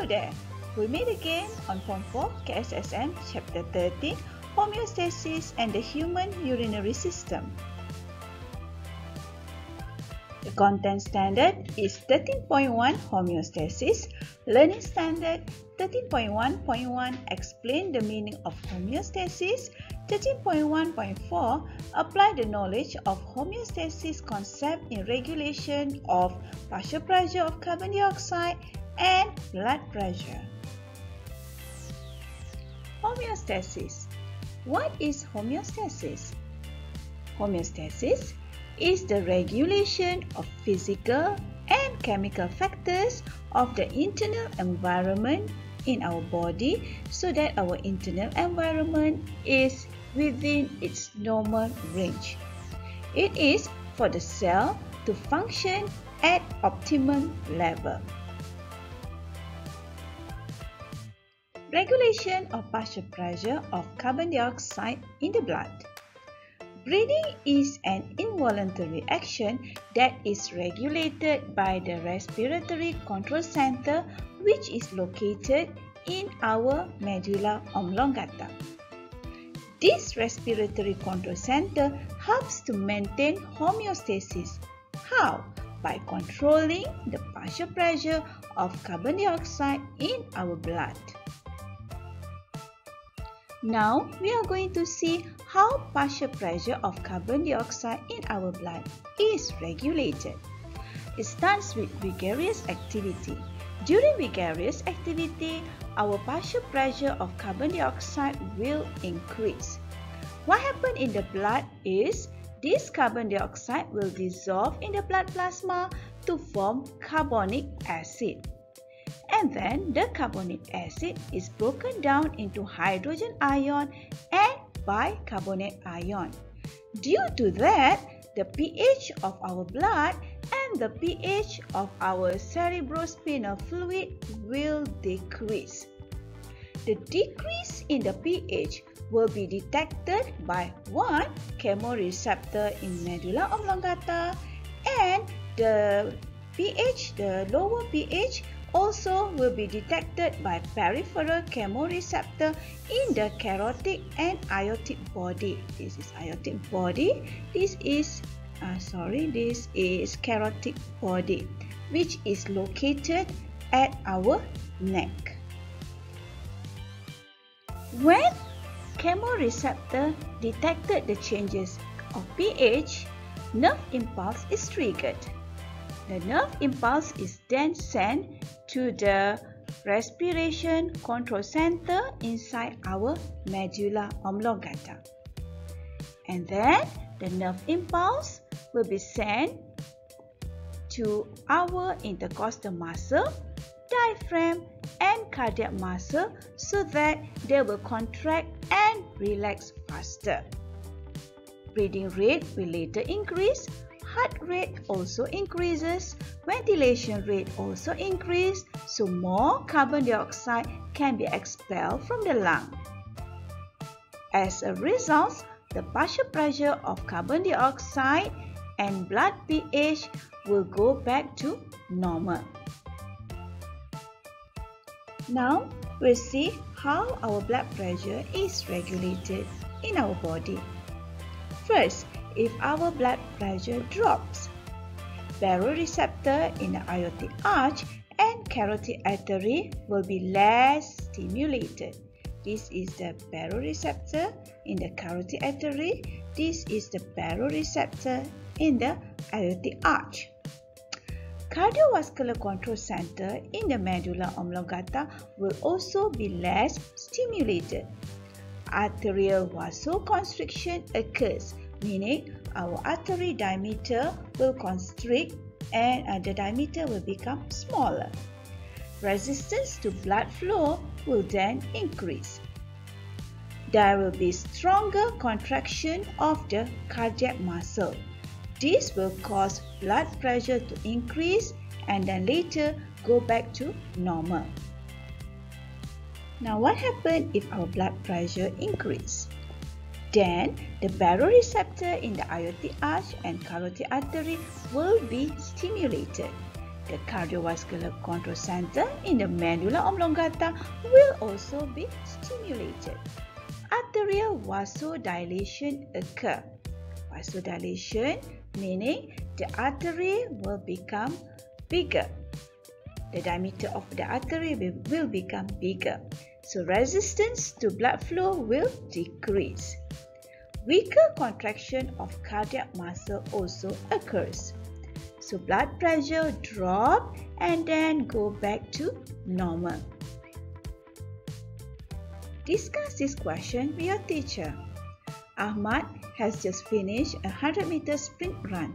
Hello there. We meet again on Form 4 KSSM Chapter 13 Homeostasis and the Human Urinary System. The content standard is 13.1 Homeostasis, Learning Standard 13.1.1 Explain the meaning of homeostasis, 13.1.4 Apply the knowledge of homeostasis concept in regulation of partial pressure of carbon dioxide and blood pressure. Homeostasis What is homeostasis? Homeostasis is the regulation of physical and chemical factors of the internal environment in our body so that our internal environment is within its normal range. It is for the cell to function at optimum level. Regulation of partial pressure of carbon dioxide in the blood. Breathing is an involuntary action that is regulated by the respiratory control center which is located in our medulla oblongata. This respiratory control center helps to maintain homeostasis. How? By controlling the partial pressure of carbon dioxide in our blood. Now, we are going to see how partial pressure of carbon dioxide in our blood is regulated. It starts with vigorous activity. During vigorous activity, our partial pressure of carbon dioxide will increase. What happens in the blood is this carbon dioxide will dissolve in the blood plasma to form carbonic acid and then the carbonic acid is broken down into hydrogen ion and bicarbonate ion. Due to that, the pH of our blood and the pH of our cerebrospinal fluid will decrease. The decrease in the pH will be detected by one chemoreceptor in medulla oblongata and the pH, the lower pH also will be detected by peripheral chemoreceptor in the carotid and aortic body. This is aortic body. This is uh, sorry, this is carotid body, which is located at our neck. When chemoreceptor detected the changes of pH, nerve impulse is triggered. The nerve impulse is then sent to the respiration control center inside our medulla oblongata. And then the nerve impulse will be sent to our intercostal muscle, diaphragm and cardiac muscle so that they will contract and relax faster. Breathing rate will later increase heart rate also increases, ventilation rate also increase, so more carbon dioxide can be expelled from the lung. As a result, the partial pressure of carbon dioxide and blood pH will go back to normal. Now, we'll see how our blood pressure is regulated in our body. First, if our blood pressure drops. Baroreceptor in the aortic arch and carotid artery will be less stimulated. This is the baroreceptor in the carotid artery. This is the baroreceptor in the aortic arch. Cardiovascular control center in the medulla oblongata will also be less stimulated. Arterial vasoconstriction occurs meaning our artery diameter will constrict and uh, the diameter will become smaller. Resistance to blood flow will then increase. There will be stronger contraction of the cardiac muscle. This will cause blood pressure to increase and then later go back to normal. Now what happens if our blood pressure increase? Then, the baroreceptor in the aortic arch and carotid artery will be stimulated. The cardiovascular control center in the medulla oblongata will also be stimulated. Arterial vasodilation occur. Vasodilation meaning the artery will become bigger. The diameter of the artery will become bigger. So resistance to blood flow will decrease. Weaker contraction of cardiac muscle also occurs. So blood pressure drop and then go back to normal. Discuss this question with your teacher. Ahmad has just finished a 100 meter sprint run.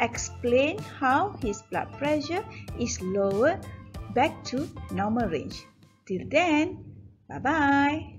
Explain how his blood pressure is lower back to normal range. Till then, bye-bye.